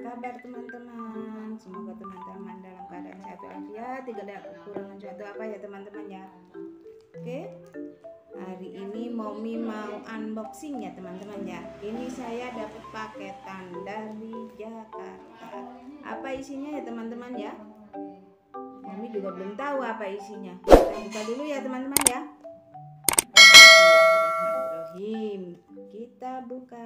kabar teman-teman? Semoga teman-teman dalam keadaan sehat walafiat, tidak ada kekurangan suatu apa ya teman-teman ya. Oke. Hari ini Momi mau unboxing ya teman-teman ya. Ini saya dapat paketan dari Jakarta. Apa isinya ya teman-teman ya? Momi juga belum tahu apa isinya. Kita buka dulu ya teman-teman ya. Kita buka.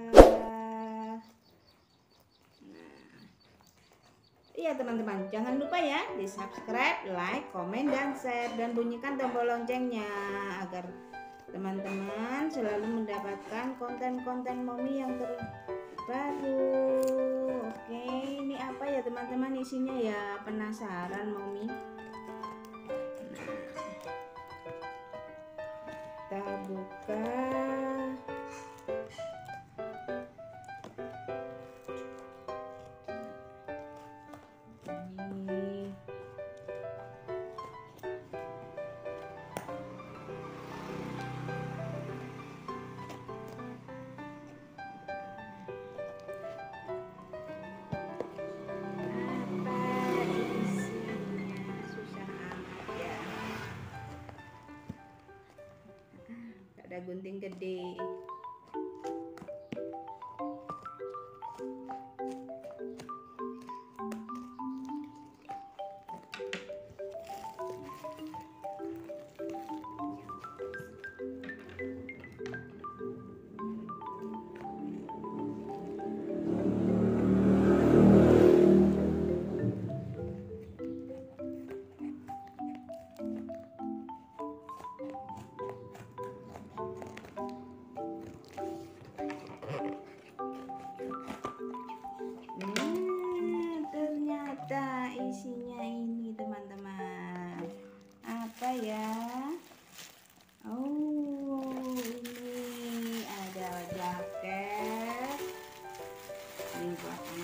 Iya teman-teman, jangan lupa ya di subscribe, like, komen, dan share dan bunyikan tombol loncengnya agar teman-teman selalu mendapatkan konten-konten momi yang terbaru. Oke, ini apa ya teman-teman isinya ya penasaran momi. Gunting gede.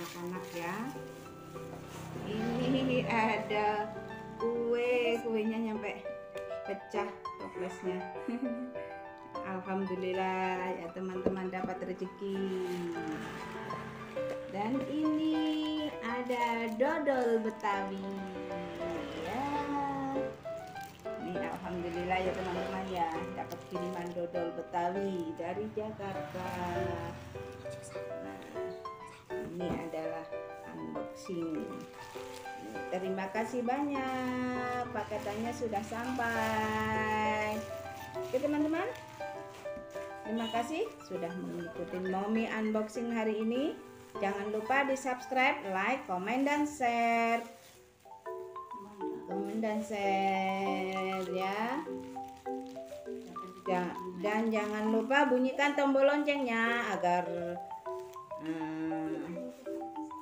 Anak-anak ya. Ini ada kue, kuenya nyampe pecah toplesnya. Alhamdulillah ya teman-teman dapat rezeki. Dan ini ada dodol Betawi. Ya. Ini alhamdulillah ya teman-teman ya dapat kiriman dodol Betawi dari Jakarta. Nah, unboxing. Terima kasih banyak paketannya sudah sampai. Oke teman-teman. Terima kasih sudah mengikuti Momi unboxing hari ini. Jangan lupa di subscribe, like, komen, dan share. Komen dan share ya. Dan jangan lupa bunyikan tombol loncengnya agar hmm,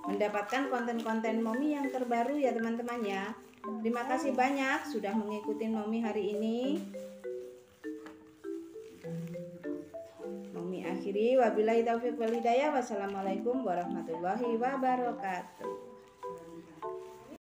mendapatkan konten-konten Momi yang terbaru ya teman-teman ya. Terima kasih banyak sudah mengikuti Momi hari ini. Momi akhiri wabillahi taufiq wal hidayah. Wassalamualaikum warahmatullahi wabarakatuh.